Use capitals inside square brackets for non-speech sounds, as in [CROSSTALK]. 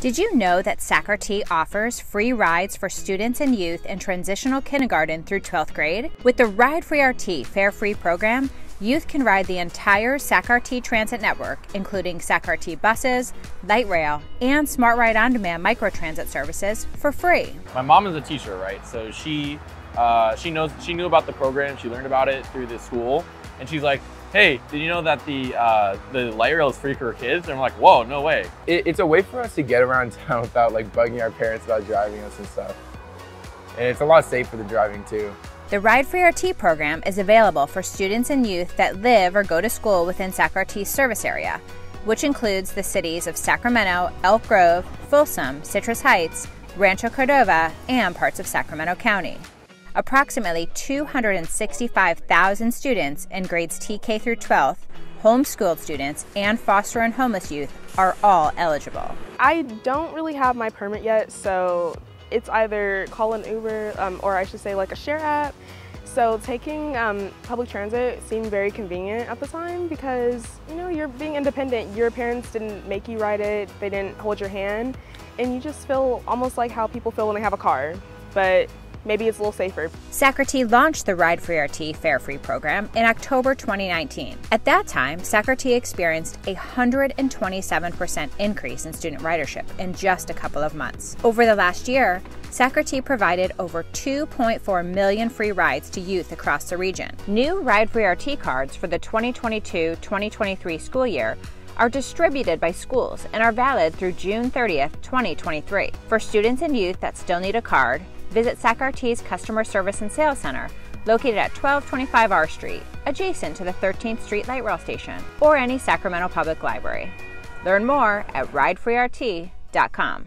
Did you know that SACRT offers free rides for students and youth in transitional kindergarten through 12th grade? With the RydeFreeRT Fare Free program, youth can ride the entire SACRT transit network, including SACRT buses, light rail, and Smart Ride On Demand microtransit services for free. My mom is a teacher, right? So she uh, she knows she knew about the program. She learned about it through the school, and she's like, hey, did you know that the uh, the light rail is free for kids? And I'm like, whoa, no way. It, it's a way for us to get around [LAUGHS] town without like bugging our parents about driving us and stuff. And it's a lot safer than driving too. The RydeFreeRT program is available for students and youth that live or go to school within SACRT's service area, which includes the cities of Sacramento, Elk Grove, Folsom, Citrus Heights, Rancho Cordova, and parts of Sacramento County. Approximately 265,000 students in grades TK through 12th, homeschooled students, and foster and homeless youth are all eligible. I don't really have my permit yet, so it's either call an Uber um, or I should say like a share app. So taking um, public transit seemed very convenient at the time because you know you're being independent. Your parents didn't make you ride it, they didn't hold your hand, and you just feel almost like how people feel when they have a car. But maybe it's a little safer. SACRT launched the RydeFreeRT Fare Free program in October 2019. At that time, SACRT experienced a 127% increase in student ridership in just a couple of months. Over the last year, SACRT provided over 2.4 million free rides to youth across the region. New RydeFreeRT cards for the 2022-2023 school year are distributed by schools and are valid through June 30th, 2023. For students and youth that still need a card, visit SACRT's Customer Service and Sales Center located at 1225 R Street, adjacent to the 13th Street Light Rail Station, or any Sacramento Public Library. Learn more at rydefreert.com.